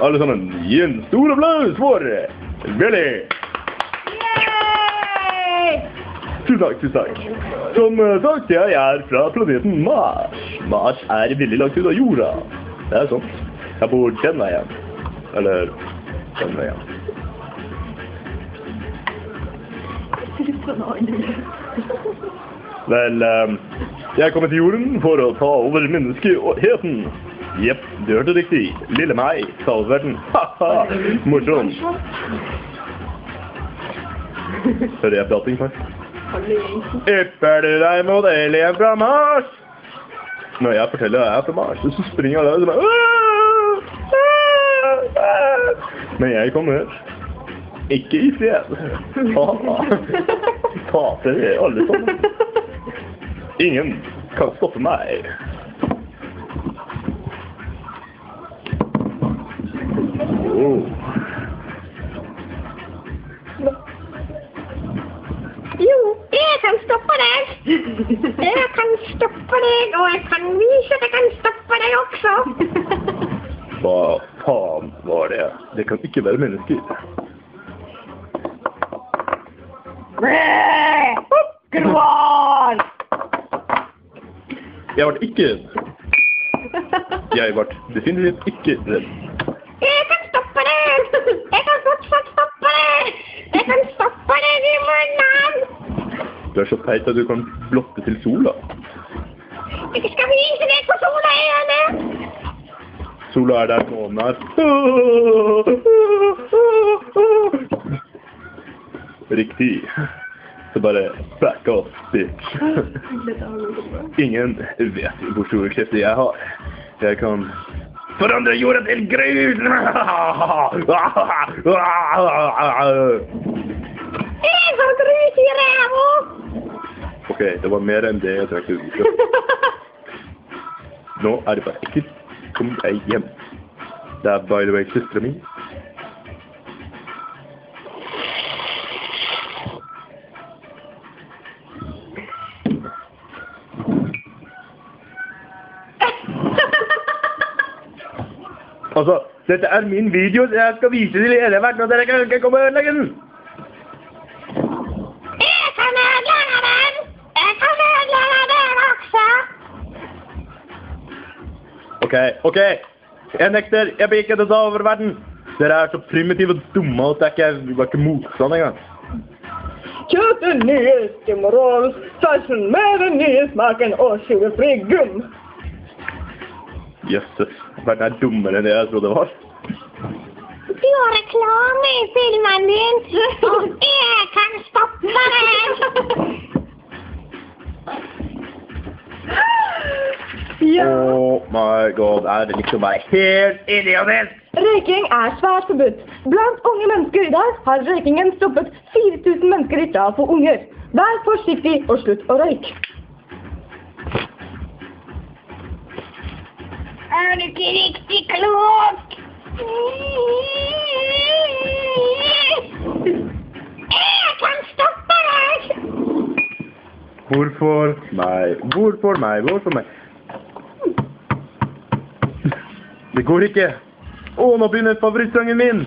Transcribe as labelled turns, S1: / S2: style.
S1: alle sammen, gi en stor applaus for Billy! Tusen takk, tusen takk. Som eh, sagt, jeg er fra planeten Mars. Mars er veldig langt ut av jorda. Det er sånn. Jeg bor den veien. Eller den veien. Vel, eh, jeg kommer til jorden for å ta over menneskeheten. Jepp, du hørte riktig. Lille meg, Salverten. Ha-ha, morsom. Hører jeg prating far? Ypper du deg mot alien fra Mars? Når jeg forteller at jeg er fra Mars, så springer alle som er Men jeg kommer ikke i fred. Taper alle sammen. Ingen kan stoppe meg.
S2: Jo, jeg kan stoppe deg. Jeg kan stoppe deg, og jeg kan vise at jeg kan stoppe deg også.
S1: Hva faen var det? Det kan ikke være mennesker.
S2: Grål!
S1: Jeg ble ikke redd. Jeg ble definitivt ikke redd. Du er så teit at du kan blotte til sola.
S2: Jeg skal vise deg hvor sola er henne.
S1: Sola er der månen er. Riktig. Så bare back off, bitch. Ingen vet hvor store krefter jeg har. Jeg kan forandre jorda til grus!
S2: Jeg har i ræva.
S1: Ok, det var mer enn det jeg trengte ut. Nå er det bare ekkelt. Kom deg hjem. Det er by the way søstera mi. Altså, dette er min video, så jeg skal vise til hele verden, og dere kan ikke komme og ødelegge den. Ok, ok. Jeg nekter. Jeg blir ikke det da over verden. Dere er så primitive og dumme at det er ikke, motstand engang.
S3: Kjøp den nyeste moral, sausen med den nye smaken og sugerfri gum.
S1: Jøsses. Verden er dummere enn det jeg trodde det var.
S2: Du har reklame i filmen din, og jeg kan stoppe den!
S3: Ja.
S1: My god, er det liksom bare helt idiotisk?
S3: Røyking er svært forbudt. Blant unge mennesker i dag har røykingen stoppet 4000 mennesker fra å få unger. Vær forsiktig og slutt å røyke.
S2: Er du ikke riktig klok? Jeg kan stoppe deg.
S1: Hvorfor meg? Hvorfor meg? Hvorfor meg? Det går ikke. Å, nå begynner favorittsangen min.